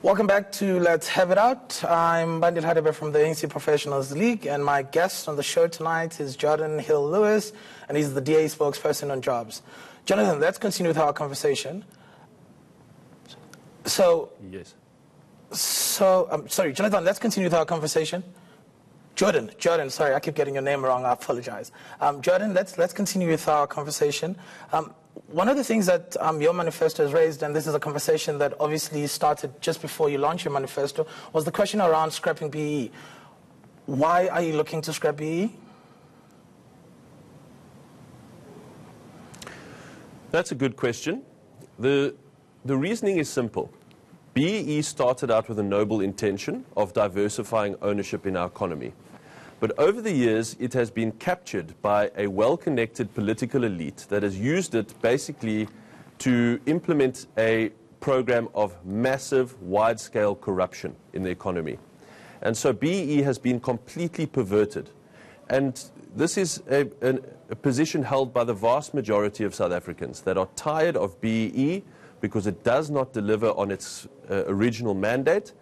Welcome back to Let's Have It Out. I'm Bandile Hadebe from the ANC Professionals League, and my guest on the show tonight is Geordin Hill Lewis, and he's the DA spokesperson on jobs. Jonathan, let's continue with our conversation. So, Yes. so I'm um, sorry, Jonathan, let's continue with our conversation. Geordin, Geordin, sorry, I keep getting your name wrong. I apologize. Um, Geordin, let's let's continue with our conversation. Um, one of the things that um, your manifesto has raised, and this is a conversation that obviously started just before you launched your manifesto, was the question around scrapping BEE. Why are you looking to scrap BEE? That's a good question. The, the reasoning is simple. BEE started out with a noble intention of diversifying ownership in our economy. But over the years, it has been captured by a well connected political elite that has used it basically to implement a program of massive, wide scale corruption in the economy. And so BEE has been completely perverted. And this is a, a position held by the vast majority of South Africans that are tired of BEE because it does not deliver on its uh, original mandate.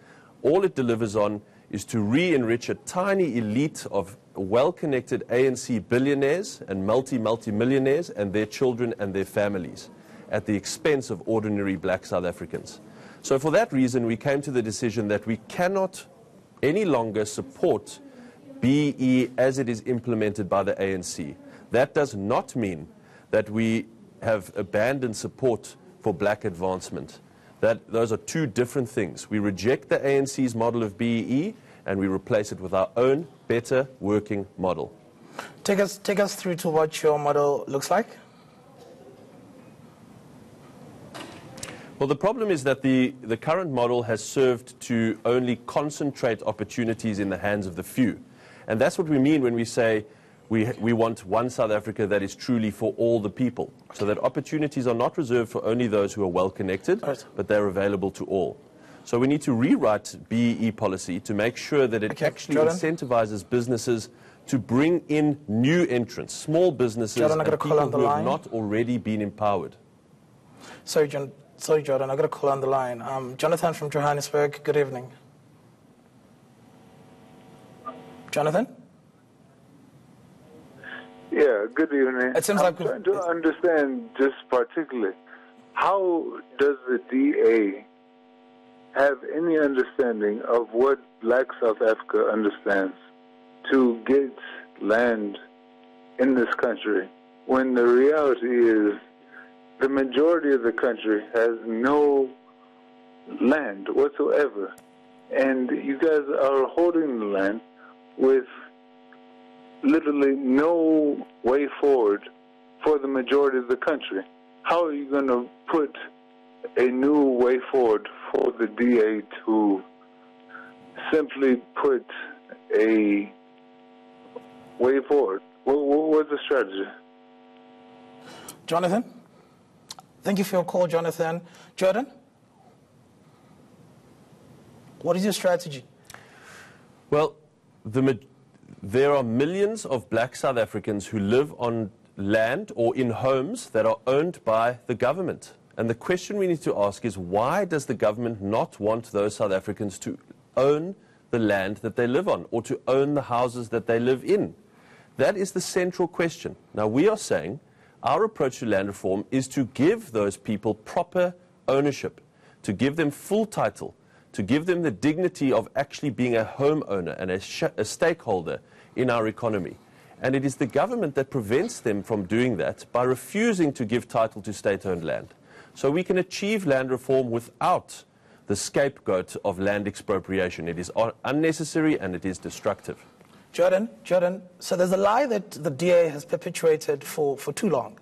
All it delivers on is to re enrich a tiny elite of well connected ANC billionaires and multi multi millionaires and their children and their families at the expense of ordinary black South Africans. So, for that reason, we came to the decision that we cannot any longer support BEE as it is implemented by the ANC. That does not mean that we have abandoned support for black advancement. That, those are two different things. We reject the ANC's model of BEE and we replace it with our own better working model. Take us take us through to what your model looks like. Well, the problem is that the, the current model has served to only concentrate opportunities in the hands of the few. And that's what we mean when we say we, we want one South Africa that is truly for all the people. So that opportunities are not reserved for only those who are well connected, Right. but they're available to all. So we need to rewrite BEE policy to make sure that it Okay, actually Geordin. incentivizes businesses to bring in new entrants, small businesses, Geordin, and people who have not already been empowered. Sorry, John, sorry, Geordin, I've got a call on the line. Um, Jonathan from Johannesburg. Good evening. Jonathan. Yeah, good evening. It seems I'm like trying to understand just particularly how does the DA have any understanding of what Black South Africa understands to get land in this country when the reality is the majority of the country has no land whatsoever, and you guys are holding the land with literally no way forward for the majority of the country. How are you going to put a new way forward for the DA to simply put a way forward? What, what, what's the strategy? Jonathan? Thank you for your call, Jonathan. Geordin? What is your strategy? Well, the, ma- there are millions of black South Africans who live on land or in homes that are owned by the government. And the question we need to ask is why does the government not want those South Africans to own the land that they live on or to own the houses that they live in? That is the central question. Now, we are saying our approach to land reform is to give those people proper ownership, to give them full title, to give them the dignity of actually being a homeowner and a, a stakeholder in our economy. And it is the government that prevents them from doing that by refusing to give title to state owned land. So we can achieve land reform without the scapegoat of land expropriation. It is un- unnecessary and it is destructive. Geordin, Geordin, so there's a lie that the DA has perpetuated for, for too long.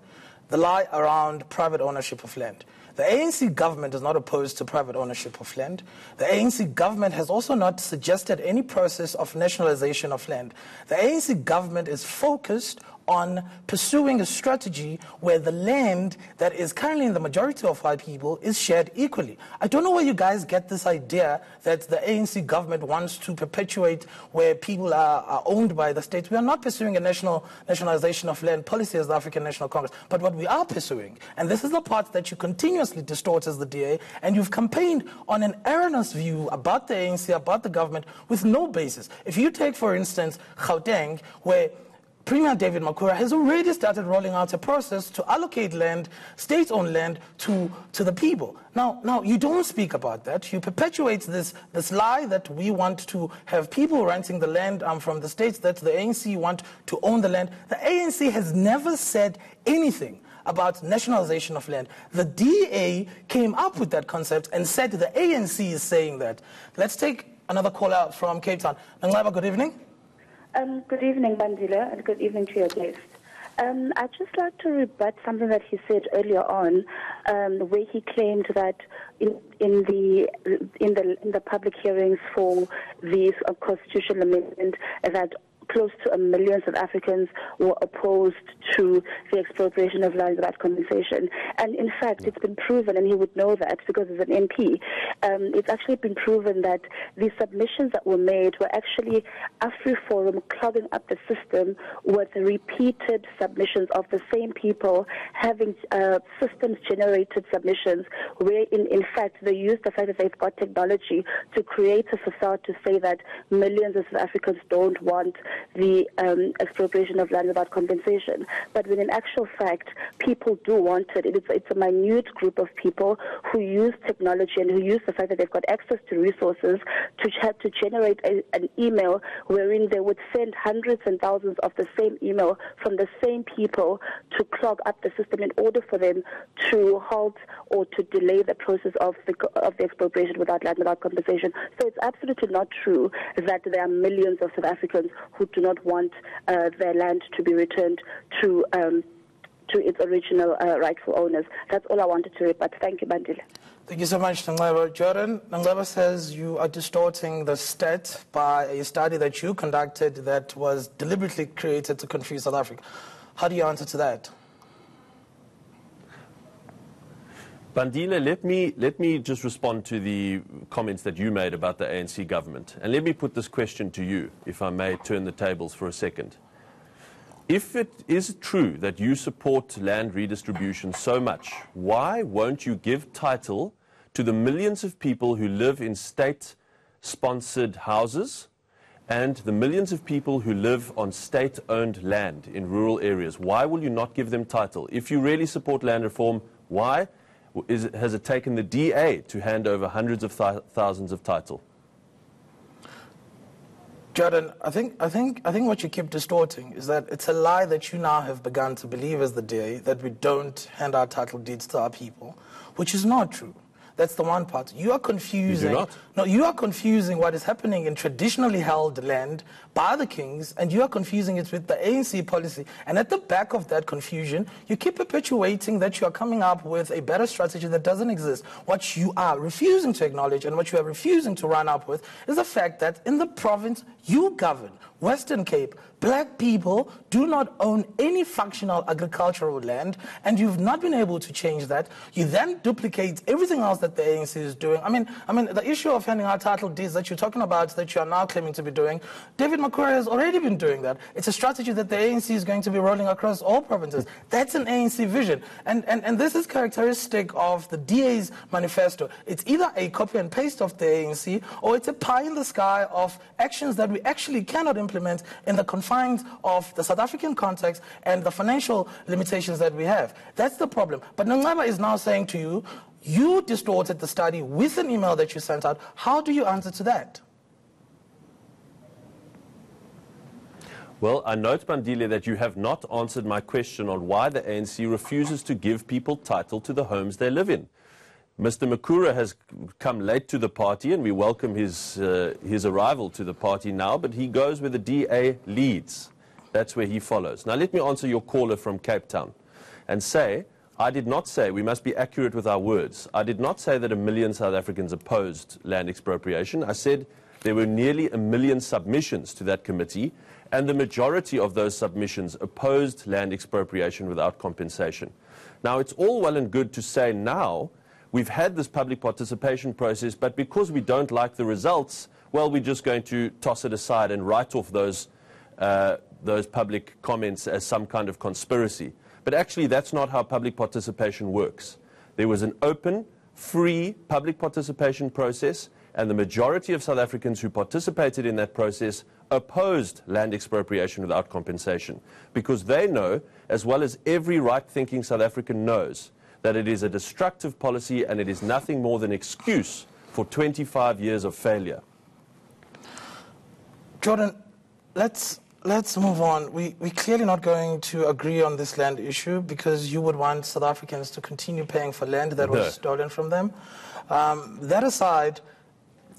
The lie around private ownership of land. The ANC government is not opposed to private ownership of land. The ANC government has also not suggested any process of nationalization of land. The ANC government is focused on pursuing a strategy where the land that is currently in the majority of white people is shared equally. I don't know where you guys get this idea that the ANC government wants to perpetuate where people are, are owned by the state. We are not pursuing a national nationalization of land policy as the African National Congress. But what we are pursuing, and this is the part that you continuously distort as the DA, and you've campaigned on an erroneous view about the ANC, about the government, with no basis. If you take, for instance, Gauteng, where Premier David Makhura has already started rolling out a process to allocate land, state-owned land, to, to the people. Now, now, you don't speak about that. You perpetuate this, this lie that we want to have people renting the land um, from the states, that the ANC want to own the land. The ANC has never said anything about nationalization of land. The DA came up with that concept and said the ANC is saying that. Let's take another call out from Cape Town. Nanglaba, good evening. Um, good evening, Bandila, and good evening to your guest. Um, I'd just like to rebut something that he said earlier on, um, where he claimed that in, in the in the in the public hearings for the constitutional amendment that close to a million South Africans were opposed to the expropriation of land without compensation. And in fact, it's been proven, and he would know that because he's an MP, um, it's actually been proven that the submissions that were made were actually AfriForum clogging up the system with repeated submissions of the same people having uh, systems generated submissions where in, in fact they use the fact that they've got technology to create a facade to say that millions of South Africans don't want the um, expropriation of land without compensation. But when in actual fact, people do want it. It's, it's a minute group of people who use technology and who use the fact that they've got access to resources to, to generate a, an email wherein they would send hundreds and thousands of the same email from the same people to clog up the system in order for them to halt or to delay the process of the, of the expropriation without land without compensation. So it's absolutely not true that there are millions of South Africans who do not want uh, their land to be returned to um, to its original uh, rightful owners. That's all I wanted to rebut. Thank you, Bandile. Thank you so much, Nangleba. Geordin, Nangleba says you are distorting the stat by a study that you conducted that was deliberately created to confuse South Africa. How do you answer to that? Bandile, let me, let me just respond to the comments that you made about the ANC government. And let me put this question to you, if I may turn the tables for a second. If it is true that you support land redistribution so much, why won't you give title to the millions of people who live in state sponsored houses and the millions of people who live on state owned land in rural areas? Why will you not give them title? If you really support land reform, why? Is, has it taken the DA to hand over hundreds of th thousands of title? Geordin, I think, I, think, I think what you keep distorting is that it's a lie that you now have begun to believe as the DA that we don't hand our title deeds to our people, which is not true. That's the one part. You are confusing. You no, you are confusing what is happening in traditionally held land by the kings, and you are confusing it with the ANC policy. And at the back of that confusion, you keep perpetuating that you are coming up with a better strategy that doesn't exist. What you are refusing to acknowledge and what you are refusing to run up with is the fact that in the province you govern, Western Cape, black people do not own any functional agricultural land, and you've not been able to change that. You then duplicate everything else that the ANC is doing. I mean, I mean, the issue of handing out title deeds that you're talking about, that you are now claiming to be doing, David Makhura has already been doing that. It's a strategy that the ANC is going to be rolling across all provinces. That's an ANC vision, and and and this is characteristic of the DA's manifesto. It's either a copy and paste of the ANC, or it's a pie in the sky of actions that we actually cannot implement in the confines of the South African context and the financial limitations that we have. That's the problem. But Nangleba is now saying to you, you distorted the study with an email that you sent out. How do you answer to that? Well, I note, Bandile, that you have not answered my question on why the ANC refuses to give people title to the homes they live in. Mr. Makhura has come late to the party, and we welcome his, uh, his arrival to the party now, but he goes where the DA leads. That's where he follows. Now, let me answer your caller from Cape Town and say, I did not say, we must be accurate with our words. I did not say that a million South Africans opposed land expropriation. I said There were nearly a million submissions to that committee, and the majority of those submissions opposed land expropriation without compensation. Now, it's all well and good to say now we've had this public participation process, but because we don't like the results, well, we're just going to toss it aside and write off those, uh, those public comments as some kind of conspiracy. But actually, that's not how public participation works. There was an open, free public participation process, and the majority of South Africans who participated in that process opposed land expropriation without compensation because they know, as well as every right thinking South African knows, that it is a destructive policy and it is nothing more than excuse for 25 years of failure. Geordin, let's let's move on. We, we're clearly not going to agree on this land issue because you would want South Africans to continue paying for land that No. was stolen from them. Um, that aside,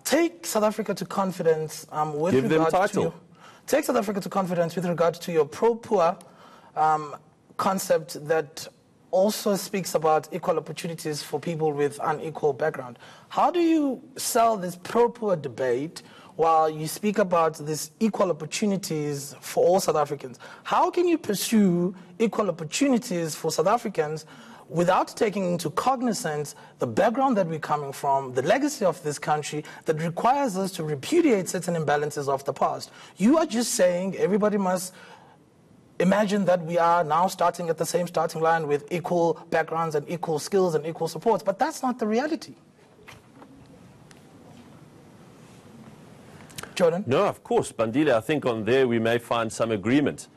take South Africa to confidence um, with Give them regard title. to your, take South Africa to confidence with regard to your pro-poor um, concept that also speaks about equal opportunities for people with unequal background. How do you sell this pro-poor debate while you speak about this equal opportunities for all South Africans? How can you pursue equal opportunities for South Africans without taking into cognizance the background that we're coming from, the legacy of this country that requires us to repudiate certain imbalances of the past? You are just saying everybody must imagine that we are now starting at the same starting line with equal backgrounds and equal skills and equal supports, but that's not the reality. Geordin? No, of course, Bandile, I think on there we may find some agreement.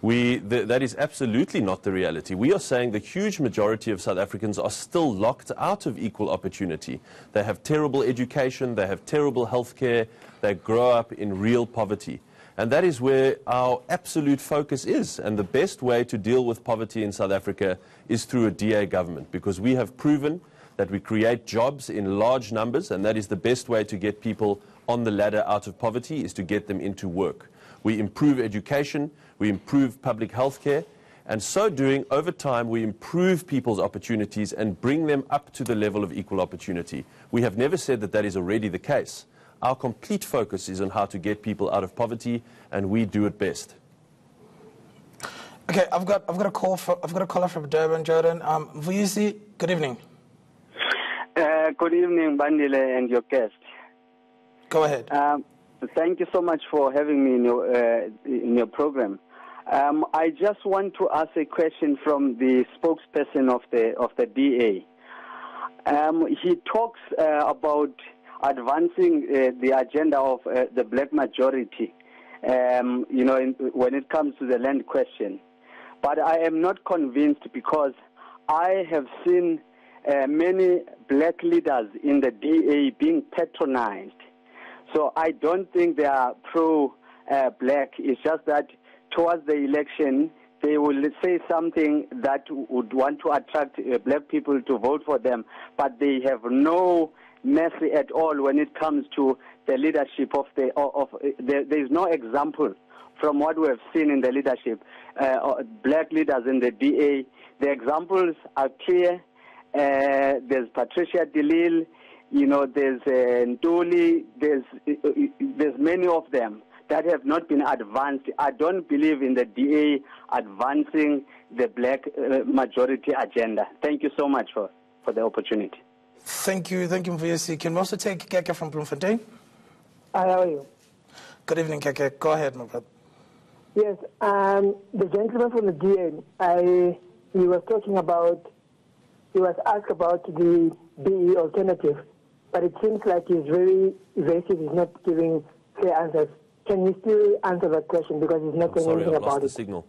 We, th- that is absolutely not the reality. We are saying the huge majority of South Africans are still locked out of equal opportunity. They have terrible education, they have terrible health care, they grow up in real poverty. And that is where our absolute focus is. And the best way to deal with poverty in South Africa is through a DA government, because we have proven that we create jobs in large numbers, and that is the best way to get people on the ladder out of poverty, is to get them into work. We improve education, we improve public health care, and so doing, over time, we improve people's opportunities and bring them up to the level of equal opportunity. We have never said that that is already the case. Our complete focus is on how to get people out of poverty, and we do it best. Okay, I've got, I've got a call for, I've got a caller from Durban, Geordin. Um, Vuyisi, good evening. Uh, good evening, Bandile and your guest. Go ahead. Um, thank you so much for having me in your, uh, in your program. Um, I just want to ask a question from the spokesperson of the of the DA. Um, he talks uh, about advancing uh, the agenda of uh, the black majority. Um, you know, in, when it comes to the land question, but I am not convinced because I have seen uh, many black leaders in the DA being patronized. So I don't think they are pro uh, black. It's just that towards the election, they will say something that would want to attract uh, black people to vote for them, but they have no mercy at all when it comes to the leadership of the of, of uh, there, there is no example from what we have seen in the leadership uh, black leaders in the DA. The examples are clear. Uh, there's Patricia de Lille, you know, there's uh, Ntuli, there's uh, there's many of them that have not been advanced. I don't believe in the DA advancing the black uh, majority agenda. Thank you so much for, for the opportunity. Thank you, thank you, Vuyisi. Can we also take Keke from Bloemfontein? Hi, how are you? Good evening, Keke. Go ahead, my brother. Yes, um, the gentleman from the DA, I, he was talking about, he was asked about the BEE alternative, but it seems like he's very evasive, he's not giving clear answers. Can you still answer that question because he's not I'm saying sorry, anything I've lost about the it? signal.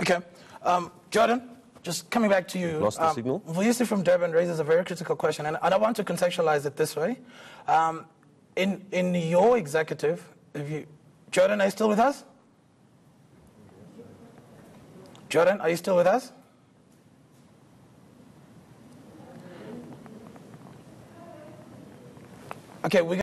Okay. Um, Geordin, just coming back to you. Lost the um, signal? Vuyisi from Durban raises a very critical question, and, and I want to contextualize it this way. Um, in, in your executive, if you, Geordin, are you still with us? Geordin, are you still with us? Okay, we